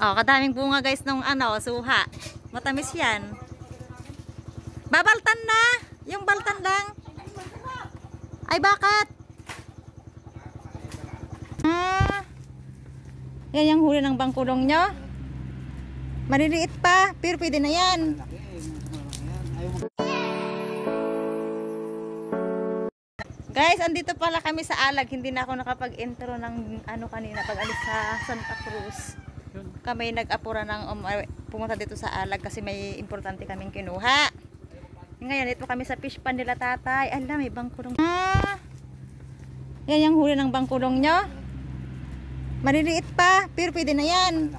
Oh, kadaming bunga guys nung ano, suha. Matamis yan. Babaltan na! Yung baltan lang. Ay, bakit? Ah. Yan yung huli ng bangkulong nyo. Maliliit pa, pero pwede na yan. Guys, andito pala kami sa Alag. Hindi na ako nakapag-intro ng ano kanina pag alis sa Santa Cruz. Kami nag-apura ng um, pumunta dito sa Alag kasi may importante kaming kinuha. Ngayon, ito kami sa fish pan nila tatay. Ala, may bangkulong. Ah, yan yung huli ng bangkulong nyo. Maliliit pa, pero pwede na yan.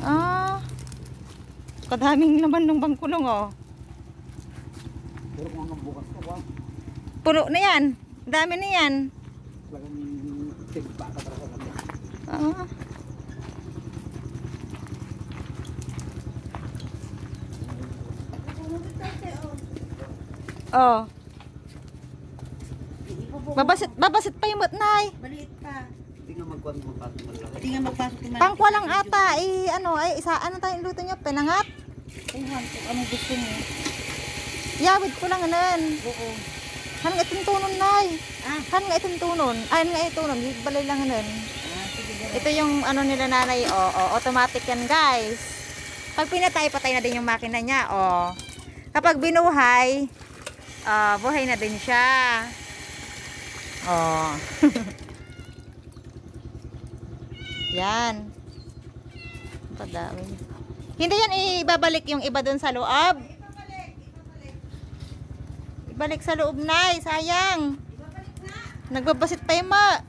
Ah, kadaming naman ng bangkulong oh. Puno na yan. Dami na yan. Ah. Oh. Babasit, babasit pa yung matnay. Maliit pa. Hindi nga magkuhan mo pa. Hindi nga magpasok yung Pangkwa lang ata, eh, ano, ay, isa, ano tayong luto nyo? Penangat? Ewan ko, anong gusto mo? Yawid ko lang, anan. Oo. Han nga itong tunon, nay. Ah. Han nga itong tunon. Ay, han nga itunon. Balay lang, anan. Ah. Ito yung ano nila nanay, oh, oh, automatic yan guys. Pag pinatay, patay na din yung makina niya, oh. Kapag binuhay, ah, buhay na din siya. Oh. yan. Padami. Hindi yan ibabalik yung iba dun sa loob. Ibalik sa loob na, sayang. Nagbabasit pa yung ma.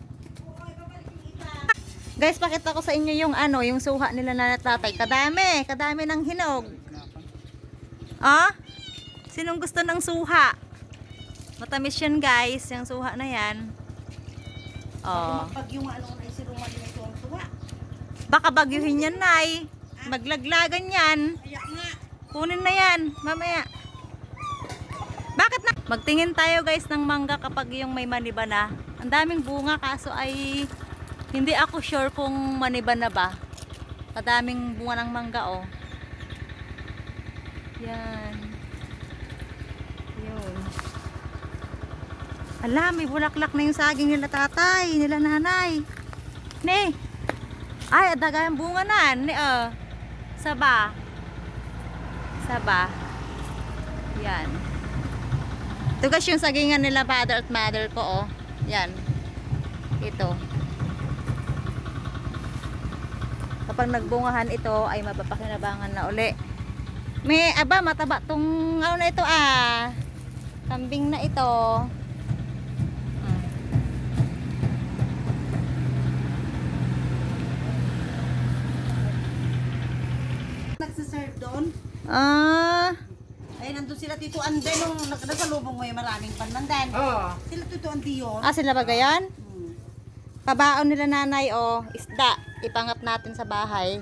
Guys, pakita ko sa inyo yung ano, yung suha nila na tatay. Kadami, kadami ng hinog. Ah? Sinong gusto ng suha? Matamis yan guys, yung suha na yan. Oh. Pag yung ano na isirungan yung tuwa. Baka bagyuhin yan, Nay. Maglaglagan yan. Kunin na yan, mamaya. Bakit na? Magtingin tayo guys ng mangga kapag yung may maniba na. Ang daming bunga kaso ay hindi ako sure kung maniba na ba. Kadaming bunga ng mangga oh. Yan. Yun. Ala, may bulaklak na yung saging nila tatay, nila nanay. Ne. Ay, daga yung bunga na. Ne, oh. Saba. Saba. Yan. Ito kasi yung sagingan nila father at mother ko, oh. Yan. Ito. Kapag nagbungahan ito, ay mapapakinabangan na uli. May, aba, mataba tong, ano na ito, ah. Kambing na ito. Nagsiserve doon. Ah, nandun sila Tito Ande nung nagsalubong mo yung maraming panmandan. Oo. Sila Tito Ande yun. ah sila ba gayan? Hmm. Pabaon nila nanay o isda. Ipangat natin sa bahay.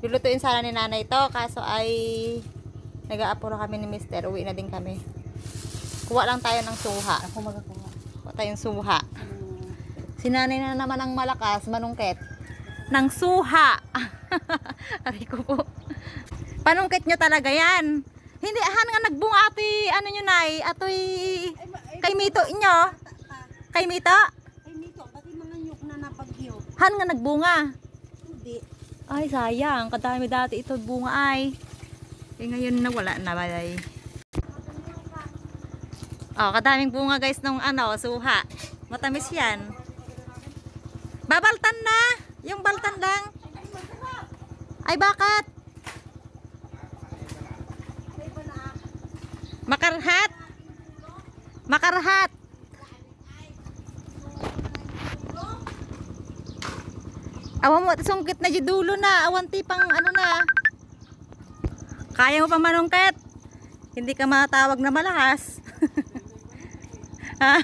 Lulutuin sana ni nanay to kaso ay nag-aapuro kami ni mister. Uwi na din kami. Kuha lang tayo ng suha. Ako magakuha. Kuha tayong suha. Hmm. Si nanay na naman ang malakas, manungkit. Ng suha. Aray ko po. Panungkit nyo talaga yan. Hindi, han nga nagbunga ati, ano nyo nay, atoy, kay Mito inyo. Kay Mito? Ay, nito, pati mga nyuk na napagyo. Han nga nagbunga. Hindi. Ay, sayang. Kadami dati ito bunga ay. Eh, ngayon nawala na balay. Oh, kadaming bunga guys nung ano, suha. Matamis yan. Babaltan na. Yung baltan lang. Ay, bakit? Makarhat. Makarhat. Awan mo, sungkit na dulo na. Awan ti pang ano na. Kaya mo pa manungkit. Hindi ka matawag na malakas. ha?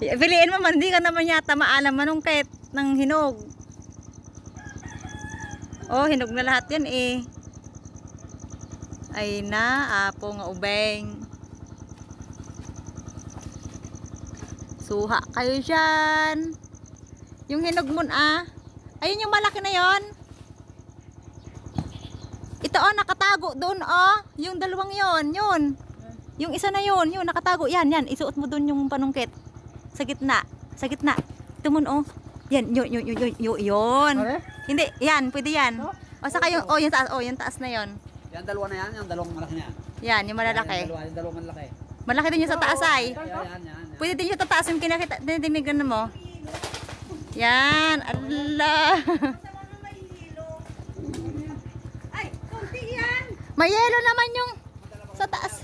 Piliin mo man, hindi ka naman yata maalam manungkit ng hinog. Oh, hinog na lahat yan eh. Ay na, apo nga ubeng. Suha kayo dyan. Yung hinog mo ah. Ayun yung malaki na yon. Ito oh, nakatago doon oh. Yung dalawang yon, yun. Yung isa na yon, yun, nakatago. Yan, yan. Isuot mo doon yung panungkit. Sa gitna. Sa gitna. Mo oh. Yan, yun, yun, yun, yun, yun, yun. Hindi, yan, pwede yan. O saka yung, oh, yung taas, oh, yung taas na yon. Yan, dalawa na yan. Yung dalawang malaki na yan. Yan, yung Yan, malalaki. Yung dalawa, yung dalawang malaki. Malaki din yung sa taas ay. Yan, yan, yan. yan. Pwede din yung tataas yung kinakita, dinignan mo. Yan, Allah. Ay, konti yan. May yelo naman yung sa taas.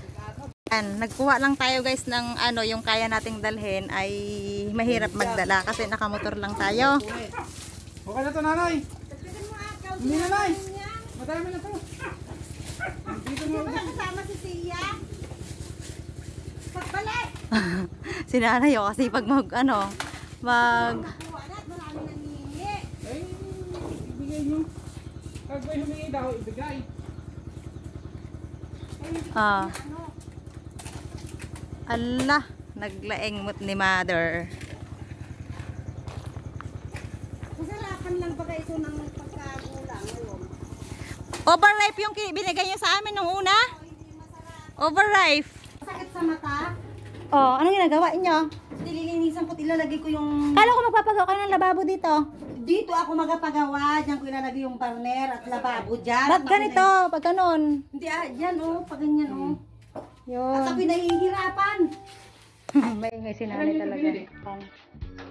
Yan, nagkuha lang tayo guys ng ano, yung kaya nating dalhin ay mahirap magdala kasi nakamotor lang tayo. Okay na to, nanay. Hindi, nanay. Madami na to. Dito mo. Kasama si Tia. Pagbalik. Sinanay oh, kasi pag mag ano, mag Kuha na, at marami nangingi. Ay, ibigay nyo. Pag may humingi daw, ibigay. ah. Allah, naglaeng mut ni mother. Masarapan lang ba ito ng pagkagulang ngayon? Overripe yung binigay niya sa amin nung una. Overripe. Sakit sa mata. Oh, anong ginagawa niyo? Nililinisan ko, ilalagay ko yung... Kala ko magpapagawa kayo ng lababo dito. Dito ako magapagawa. Diyan ko ilalagay yung barner at lababo dyan. Ba't At ako ganito? Pag ganun. Hindi ah, dyan oh, pag ganyan oh. At Yun. ako nahihirapan. Maingay si nanay talaga.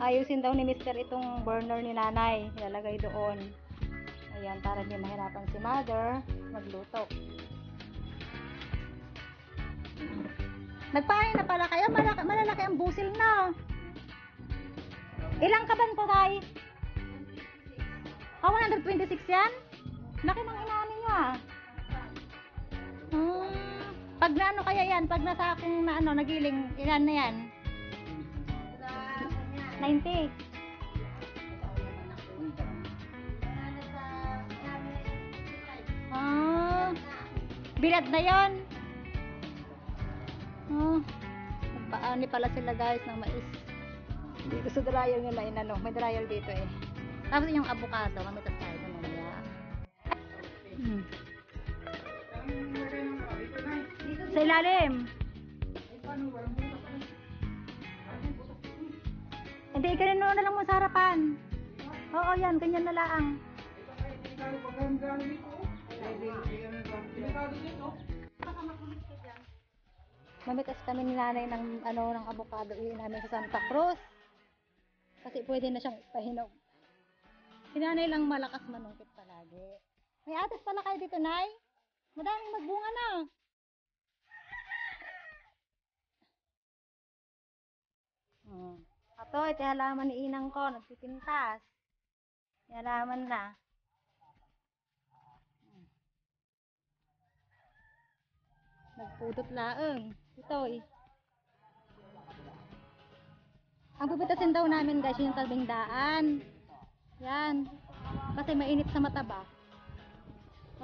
Ayusin daw ni Mr. itong burner ni nanay. Ilalagay doon. Ayan, para hindi mahirapan si mother magluto. Nagpahay na pala kayo. Malaki, malalaki ang busil na. Ilang kaban ko, tay? Ah, 126 yan? Laki ng inani nyo ah. Hmm. Pag na ano kaya yan, pag nasa aking na ano, nagiling, ilan na yan? 90. Bilad na yon. Oh, nagpaani pala sila guys ng mais. Dito sa dryer nila inano, may dryer dito eh. Tapos yung avocado, mamitas tayo ito mamaya. Hmm. Sa ilalim. Hindi, ganyan na lang mo sa harapan. Oo, yan, ganyan na lang. Mamitas kami ni nanay ng ano ng avocado iyon namin sa Santa Cruz. Kasi pwede na siyang pahinog. Si nanay lang malakas manungkit palagi. May atas pala kayo dito, Nay? Madaming magbunga na. Hmm. Ato, ito halaman ni inang ko, nagpipintas. Halaman na. Nagpudot laeng. Ito eh. Ang pupitasin daw namin guys, yung tabing daan. Yan. Kasi mainit sa mata ba?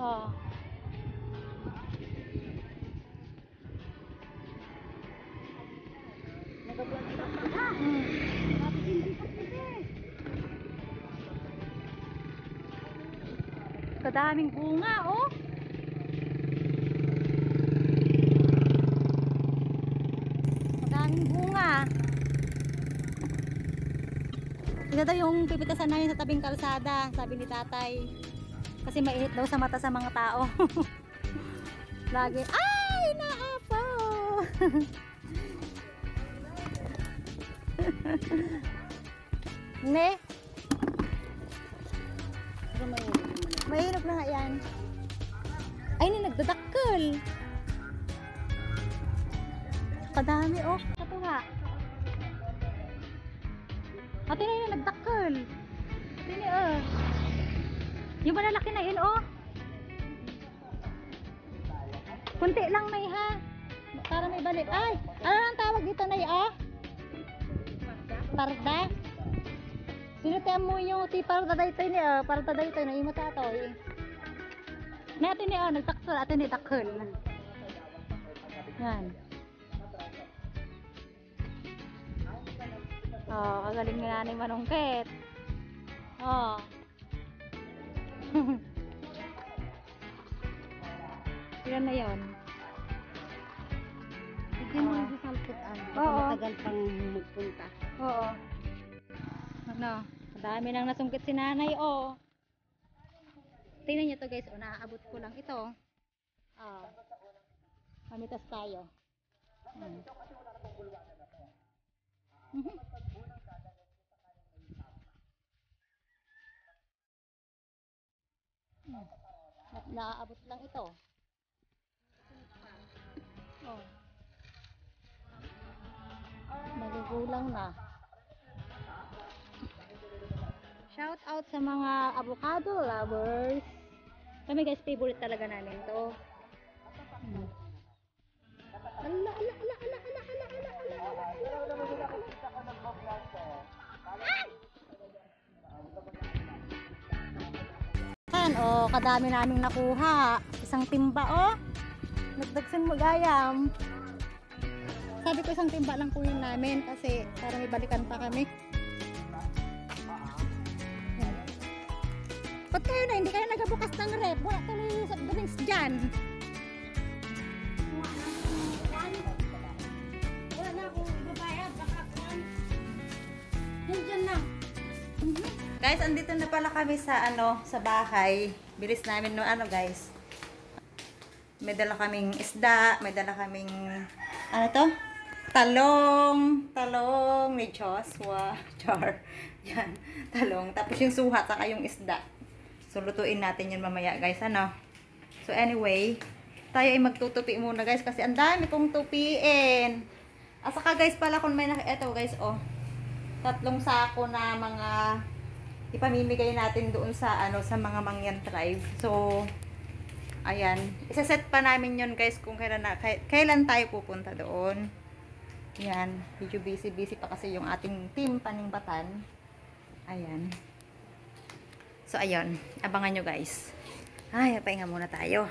Oh. Kadaming bunga, oh. Madaming bunga. Ito yung pipitasan namin sa tabing kalsada, sabi ni tatay. Kasi mainit daw sa mata sa mga tao. Lagi, ay, naapo! ne? Mahinog na nga yan. Ay, ni nagdadakkel. Kadami, oh. Nga. Ate na yun, nagdakkel. Ate na, oh. Yung malalaki na yun, oh. Kunti lang may ha. Para may balik. Ay, ano ang tawag dito na ah? Parda? Sinutin mo yung ti parda dito ni ah. Parda dito na yung mata to. Eh. Natin ni ah, nagtaksul. Atin ni takkel. Yan. Oh, kagaling ni Nanay Manungkit. Oh. Ilan na yon? Bigyan mo ng salputan. Oo. Matagal pang magpunta. Oo. Ano? Madami nang nasungkit si nanay, oh. Tingnan niyo to guys, oh, naaabot ko lang ito. Oh. Pamitas tayo. Hmm. Naaabot lang ito. Oh. Maligulang na. Shout out sa mga avocado lovers. Kami guys, favorite talaga namin to. Ala, ala, Yan, oh, kadami naming nakuha. Isang timba, oh. Nagdagsan mo gayam. Sabi ko isang timba lang po yun namin kasi para may balikan pa kami. Yan. Ba't kayo na? Hindi kayo nagabukas ng rep. Wala tuloy yung soft drinks dyan. Wala na akong ibabayad. Baka kuhan. Nandiyan na. Guys, andito na pala kami sa ano, sa bahay. Bilis namin no ano, guys. May dala kaming isda, may dala kaming ano to? Talong, talong ni Joshua, char. Yan, talong. Tapos yung suha saka yung isda. So lutuin natin yun mamaya, guys, ano? So anyway, tayo ay magtutupi muna, guys, kasi ang dami kong tupiin. At saka guys, pala kung may nak eto guys, oh. Tatlong sako na mga ipamimigay natin doon sa ano sa mga Mangyan tribe. So ayan, isa-set pa namin 'yon guys kung kailan na, kailan tayo pupunta doon. Yan, medyo busy-busy pa kasi yung ating team Paningbatan. Ayan. So ayun, abangan nyo guys. Ay, pahinga muna tayo.